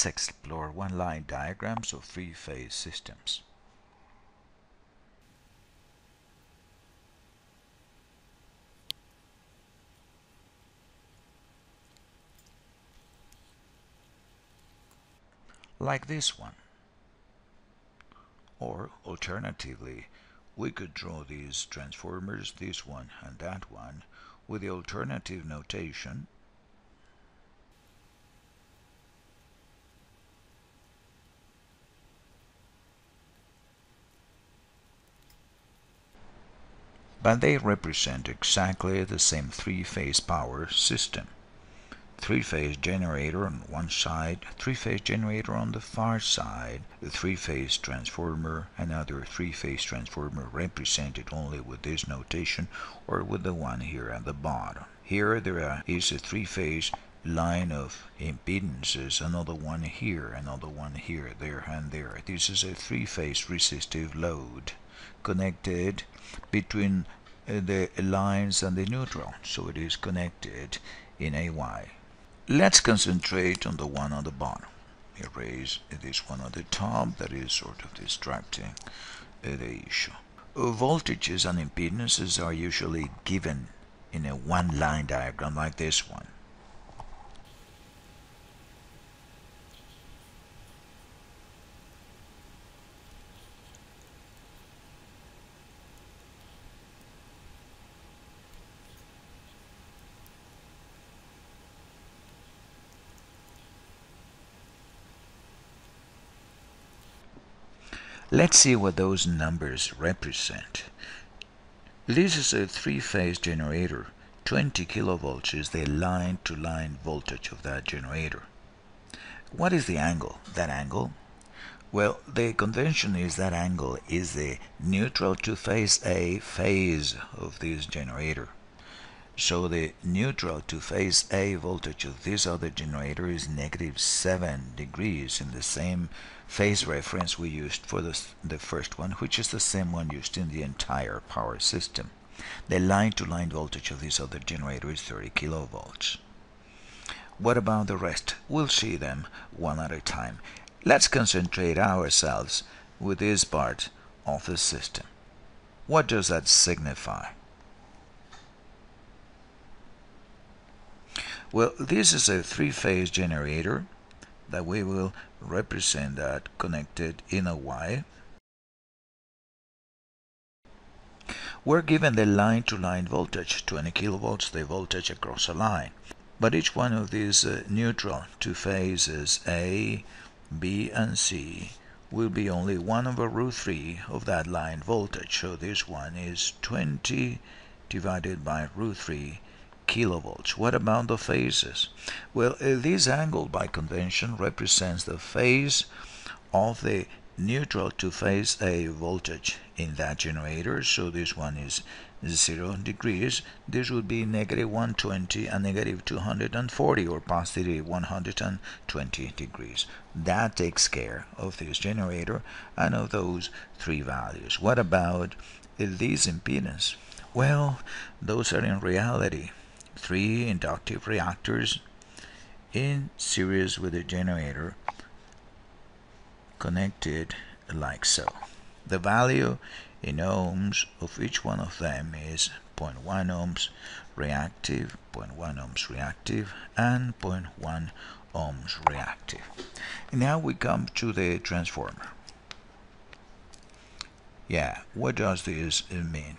Let's explore one-line diagrams of three-phase systems. Like this one. Or alternatively, we could draw these transformers, this one and that one, with the alternative notation but they represent exactly the same three-phase power system. Three-phase generator on one side, three-phase generator on the far side, the three-phase transformer, another three-phase transformer represented only with this notation or with the one here at the bottom. Here there is a three-phase line of impedances, another one here, another one here, there and there. This is a three-phase resistive load connected between uh, the lines and the neutral, so it is connected in AY. Let's concentrate on the one on the bottom. Erase this one on the top that is sort of distracting the issue. Voltages and impedances are usually given in a one-line diagram like this one. Let's see what those numbers represent. This is a three-phase generator. 20 kilovolts is the line-to-line -line voltage of that generator. What is the angle? That angle? Well, the convention is that angle is the neutral to phase A phase of this generator. So the neutral to phase A voltage of this other generator is negative 7 degrees in the same phase reference we used for the, the first one, which is the same one used in the entire power system. The line-to-line -line voltage of this other generator is 30 kilovolts. What about the rest? We'll see them one at a time. Let's concentrate ourselves with this part of the system. What does that signify? Well, this is a three-phase generator that we will represent that connected in a Y. We're given the line-to-line -line voltage, 20 kilovolts, the voltage across a line. But each one of these uh, neutral to phases A, B, and C will be only 1 over root 3 of that line voltage. So this one is 20 divided by root 3 kilovolts. What about the phases? Well, uh, this angle by convention represents the phase of the neutral to phase A voltage in that generator. So this one is 0 degrees. This would be negative 120 and negative 240 or positive 120 degrees. That takes care of this generator and of those three values. What about these impedance? Well, those are in reality three inductive reactors in series with a generator connected like so. The value in ohms of each one of them is 0.1 ohms reactive, 0.1 ohms reactive, and 0.1 ohms reactive. Now we come to the transformer. Yeah, what does this mean?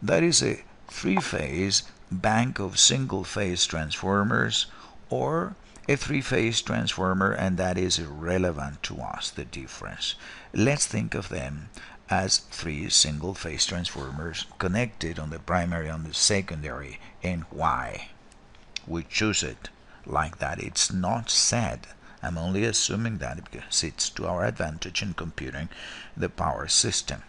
That is a three-phase bank of single-phase transformers or a three-phase transformer and that is irrelevant to us, the difference. Let's think of them as three single-phase transformers connected on the primary and the secondary and Y. We choose it like that. It's not said. I'm only assuming that because it's to our advantage in computing the power system.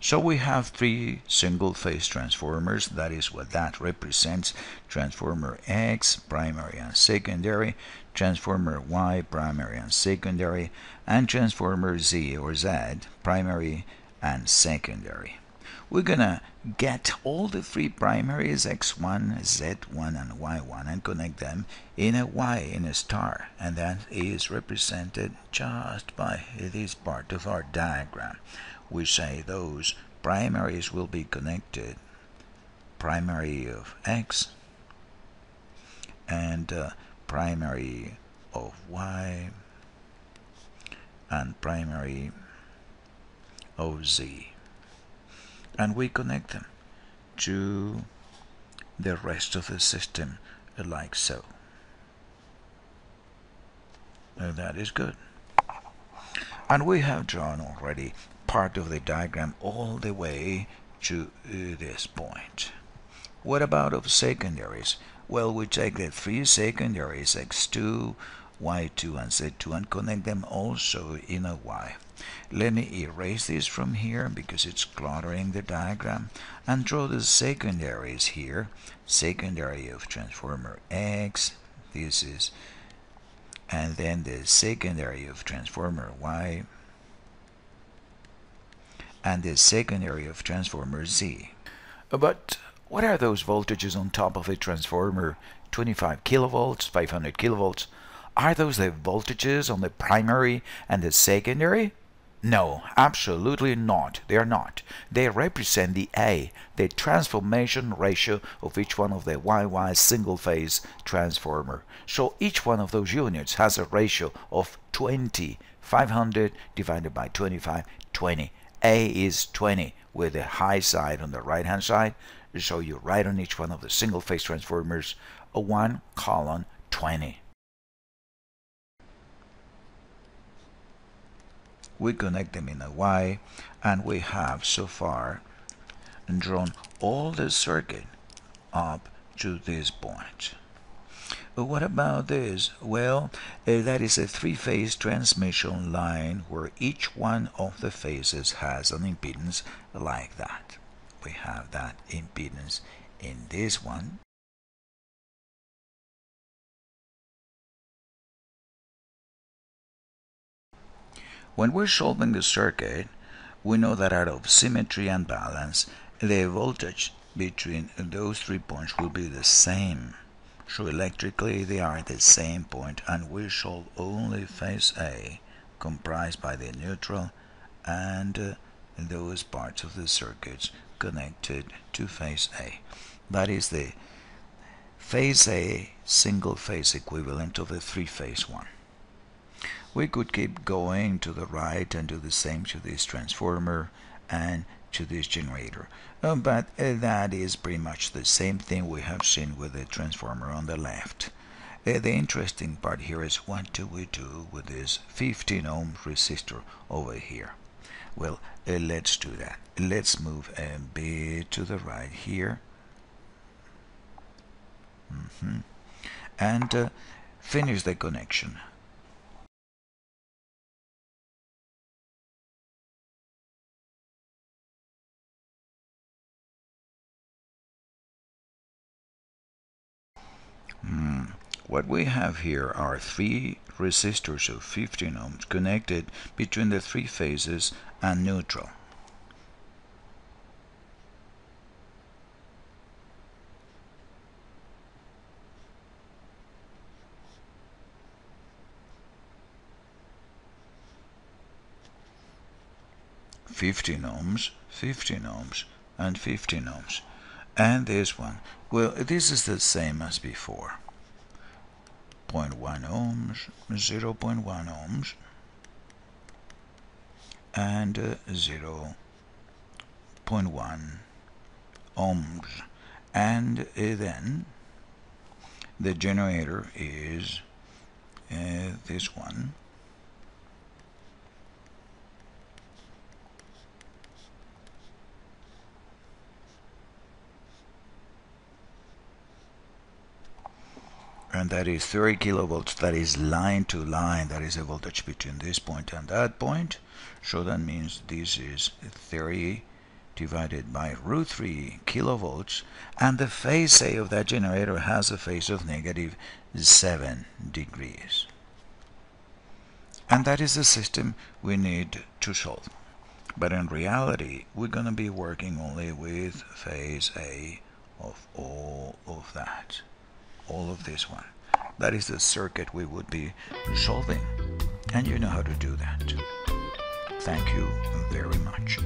So we have three single-phase transformers, that is what that represents. Transformer X, primary and secondary, transformer Y, primary and secondary, and transformer Z or Z, primary and secondary. we're gonna get all the three primaries x1, z1 and y1 and connect them in a y in a star and that is represented just by this part of our diagram. We say those primaries will be connected primary of x and uh, primary of y and primary of z and we connect them to the rest of the system like so. And that is good. And we have drawn already part of the diagram all the way to uh, this point. What about of secondaries? Well, we take the three secondaries, x2, y2 and z2 and connect them also in a y. Let me erase this from here because it's cluttering the diagram and draw the secondaries here. Secondary of transformer X, this is, and then the secondary of transformer Y, and the secondary of transformer Z. But what are those voltages on top of a transformer? 25 kilovolts, 500 kilovolts. Are those the voltages on the primary and the secondary? No, absolutely not. They are not. They represent the A, the transformation ratio of each one of the YY single-phase transformer. So each one of those units has a ratio of 20. 500 divided by 25, 20. A is 20 with the high side on the right hand side. So you write on each one of the single-phase transformers a 1 colon 20. we connect them in a Y and we have so far drawn all the circuit up to this point. What about this? Well, uh, that is a three-phase transmission line where each one of the phases has an impedance like that. We have that impedance in this one When we're solving the circuit, we know that out of symmetry and balance, the voltage between those three points will be the same. So electrically they are at the same point and we solve only phase A comprised by the neutral and uh, those parts of the circuits connected to phase A. That is the phase A single phase equivalent of the three phase one we could keep going to the right and do the same to this transformer and to this generator. Uh, but uh, that is pretty much the same thing we have seen with the transformer on the left. Uh, the interesting part here is what do we do with this 15 ohm resistor over here? Well, uh, let's do that. Let's move a bit to the right here. Mm -hmm. And uh, finish the connection. What we have here are three resistors of 15 ohms connected between the three phases and neutral. Fifteen ohms, fifteen ohms, and fifteen ohms. And this one. Well this is the same as before 0.1 ohms 0.1 ohms and uh, 0.1 ohms. And uh, then the generator is uh, this one and that is 30 kilovolts that is line to line that is a voltage between this point and that point. So that means this is 30 divided by root 3 kilovolts and the phase A of that generator has a phase of negative 7 degrees. And that is the system we need to solve. But in reality, we're going to be working only with phase A of all of that all of this one. That is the circuit we would be solving. And you know how to do that. Thank you very much.